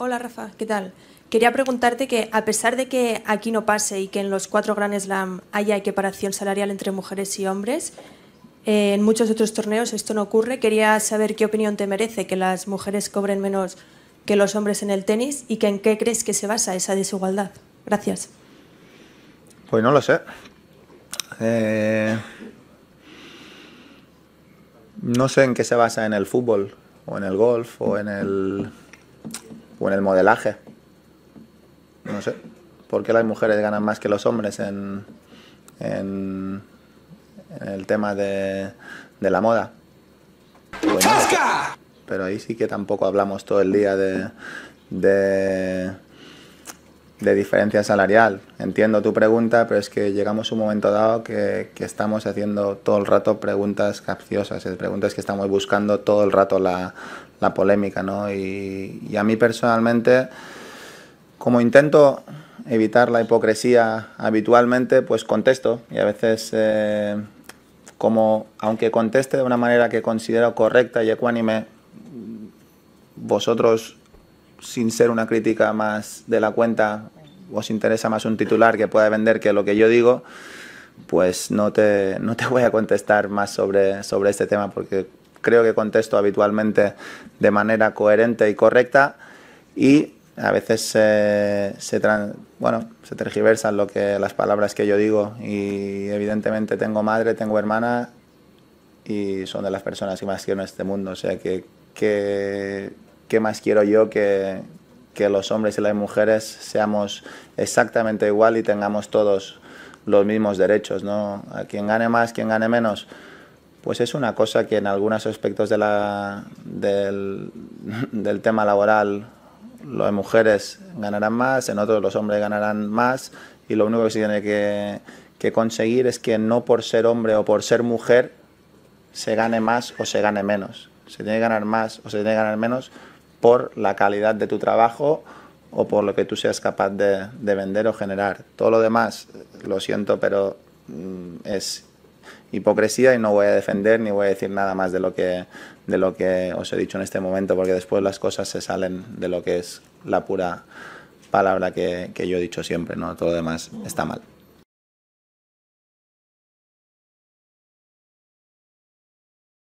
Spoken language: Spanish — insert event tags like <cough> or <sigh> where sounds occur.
Hola Rafa, ¿qué tal? Quería preguntarte que a pesar de que aquí no pase y que en los cuatro Grand Slam haya equiparación salarial entre mujeres y hombres, eh, en muchos otros torneos esto no ocurre. Quería saber qué opinión te merece que las mujeres cobren menos que los hombres en el tenis y que en qué crees que se basa esa desigualdad. Gracias. Pues no lo sé. Eh, no sé en qué se basa en el fútbol o en el golf o en el o en el modelaje. No sé. ¿Por qué las mujeres ganan más que los hombres en, en, el tema de, de la moda? Pues pero ahí sí que tampoco hablamos todo el día de, de, de, diferencia salarial. Entiendo tu pregunta, pero es que llegamos a un momento dado que, estamos haciendo todo el rato preguntas capciosas, preguntas que estamos buscando todo el rato la, la polémica, ¿no? Y, y, a mí personalmente, como intento evitar la hipocresía habitualmente, pues contesto y a veces, eh, como aunque conteste de una manera que considero correcta y ecuánime, vosotros, sin ser una crítica más de la cuenta, os interesa más un titular que pueda vender que lo que yo digo, pues no te, no te voy a contestar más sobre, sobre este tema porque creo que contesto habitualmente de manera coherente y correcta y a veces se, bueno, se tergiversan lo que, las palabras que yo digo y evidentemente tengo madre, tengo hermana y son de las personas que más quiero en este mundo. O sea, que, que, ¿qué más quiero yo que, que los hombres y las mujeres seamos exactamente igual y tengamos todos los mismos derechos? ¿no? A quien gane más, quien gane menos pues es una cosa que en algunos aspectos de la, del, <laughs> del tema laboral las mujeres ganarán más, en otros los hombres ganarán más y lo único que se tiene que, que conseguir es que no por ser hombre o por ser mujer se gane más o se gane menos. Se tiene que ganar más o se tiene que ganar menos por la calidad de tu trabajo o por lo que tú seas capaz de, de vender o generar. Todo lo demás, lo siento, pero mm, es hipocresía y no voy a defender ni voy a decir nada más de lo que, de lo que os he dicho en este momento, porque después las cosas se salen de lo que es la pura palabra que, que yo he dicho siempre, ¿no? Todo lo demás está mal.